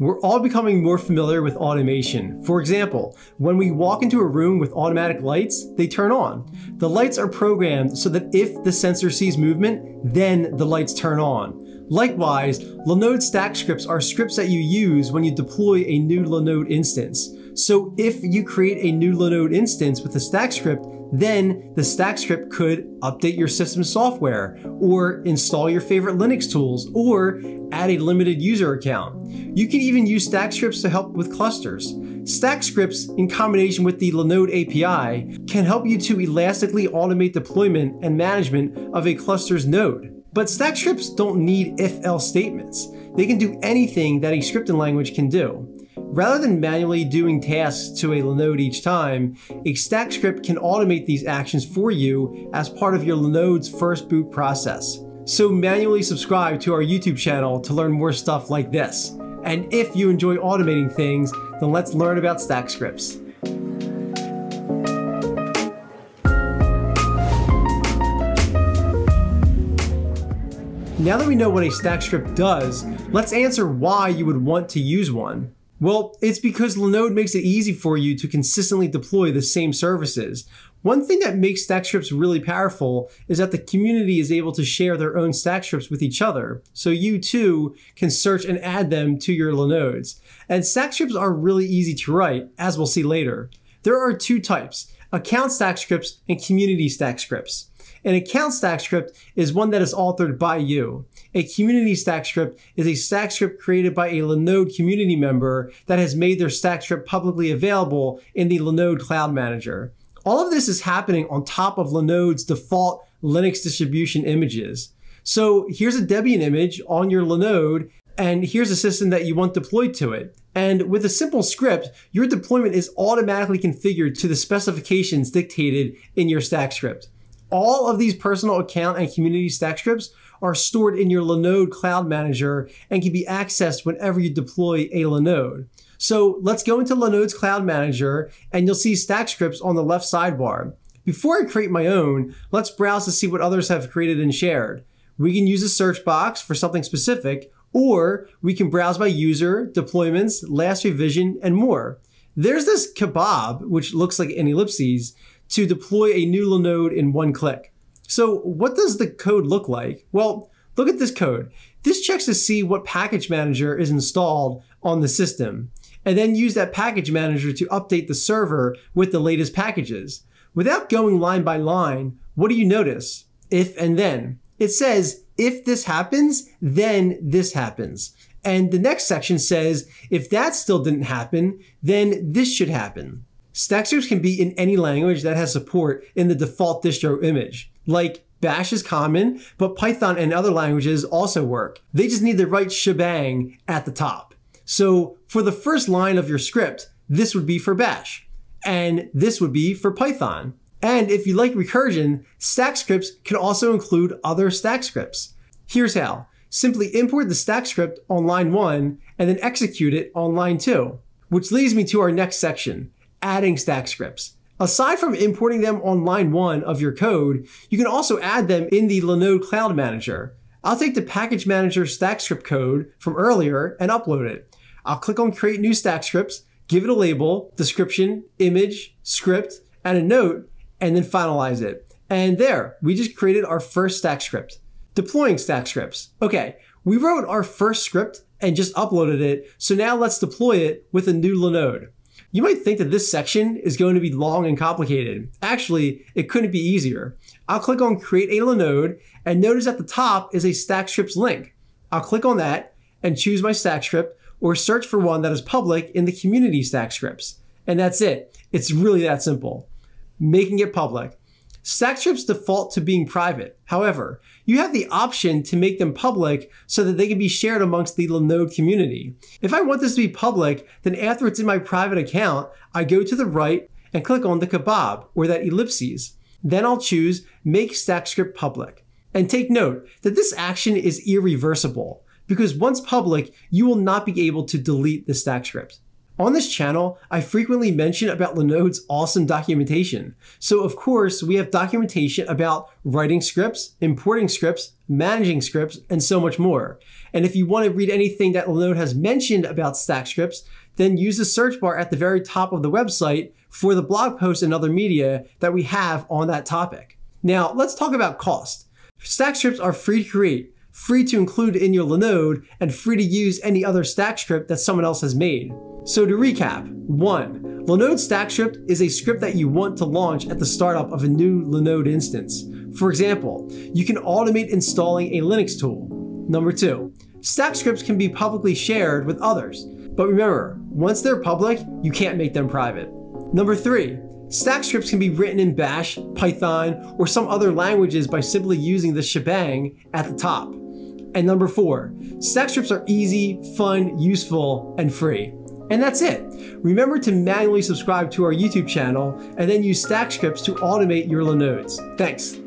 We're all becoming more familiar with automation. For example, when we walk into a room with automatic lights, they turn on. The lights are programmed so that if the sensor sees movement, then the lights turn on. Likewise, Linode stack scripts are scripts that you use when you deploy a new Linode instance. So if you create a new Linode instance with a stack script, then the stack script could update your system software, or install your favorite Linux tools, or add a limited user account. You can even use stack scripts to help with clusters. Stack scripts, in combination with the Linode API, can help you to elastically automate deployment and management of a cluster's node. But stack scripts don't need if-else statements. They can do anything that a scripting language can do. Rather than manually doing tasks to a Linode each time, a stack script can automate these actions for you as part of your Linode's first boot process. So manually subscribe to our YouTube channel to learn more stuff like this. And if you enjoy automating things, then let's learn about stack scripts. Now that we know what a stack script does, let's answer why you would want to use one. Well, it's because Linode makes it easy for you to consistently deploy the same services. One thing that makes stack scripts really powerful is that the community is able to share their own stack scripts with each other. So you too can search and add them to your Linodes. And stack scripts are really easy to write, as we'll see later. There are two types, account stack scripts and community stack scripts. An account stack script is one that is authored by you. A community stack script is a stack script created by a Linode community member that has made their stack script publicly available in the Linode Cloud Manager. All of this is happening on top of Linode's default Linux distribution images. So here's a Debian image on your Linode, and here's a system that you want deployed to it. And with a simple script, your deployment is automatically configured to the specifications dictated in your stack script. All of these personal account and community stack scripts are stored in your Linode Cloud Manager and can be accessed whenever you deploy a Linode. So let's go into Linode's Cloud Manager and you'll see stack scripts on the left sidebar. Before I create my own, let's browse to see what others have created and shared. We can use a search box for something specific, or we can browse by user, deployments, last revision, and more. There's this kebab, which looks like an ellipses, to deploy a new Linode in one click. So what does the code look like? Well, look at this code. This checks to see what package manager is installed on the system, and then use that package manager to update the server with the latest packages. Without going line by line, what do you notice? If and then. It says, if this happens, then this happens. And the next section says, if that still didn't happen, then this should happen. Stack scripts can be in any language that has support in the default distro image. Like Bash is common, but Python and other languages also work. They just need the right shebang at the top. So for the first line of your script, this would be for Bash, and this would be for Python. And if you like recursion, stack scripts can also include other stack scripts. Here's how. Simply import the stack script on line one and then execute it on line two. Which leads me to our next section, adding stack scripts. Aside from importing them on line one of your code, you can also add them in the Linode Cloud Manager. I'll take the package manager stack script code from earlier and upload it. I'll click on create new stack scripts, give it a label, description, image, script, and a note, and then finalize it. And there, we just created our first stack script. Deploying stack scripts. Okay, we wrote our first script and just uploaded it, so now let's deploy it with a new Linode. You might think that this section is going to be long and complicated. Actually, it couldn't be easier. I'll click on create a Linode and notice at the top is a stack scripts link. I'll click on that and choose my stack script or search for one that is public in the community stack scripts. And that's it. It's really that simple. Making it public. Stack scripts default to being private. However, you have the option to make them public so that they can be shared amongst the Linode community. If I want this to be public, then after it's in my private account, I go to the right and click on the kebab or that ellipses. Then I'll choose make stack script public. And take note that this action is irreversible because once public, you will not be able to delete the stack script. On this channel, I frequently mention about Linode's awesome documentation. So of course, we have documentation about writing scripts, importing scripts, managing scripts, and so much more. And if you want to read anything that Linode has mentioned about stack scripts, then use the search bar at the very top of the website for the blog posts and other media that we have on that topic. Now, let's talk about cost. Stack scripts are free to create, free to include in your Linode, and free to use any other stack script that someone else has made. So to recap, 1. Linode Stack Script is a script that you want to launch at the startup of a new Linode instance. For example, you can automate installing a Linux tool. Number 2. Stack scripts can be publicly shared with others. But remember, once they're public, you can't make them private. Number 3. Stack scripts can be written in Bash, Python, or some other languages by simply using the shebang at the top. And number 4. Stack scripts are easy, fun, useful, and free. And that's it. Remember to manually subscribe to our YouTube channel and then use stack scripts to automate your Linodes. Thanks.